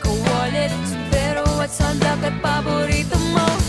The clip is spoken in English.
Coca-Cola, pero what's on the favorito mo?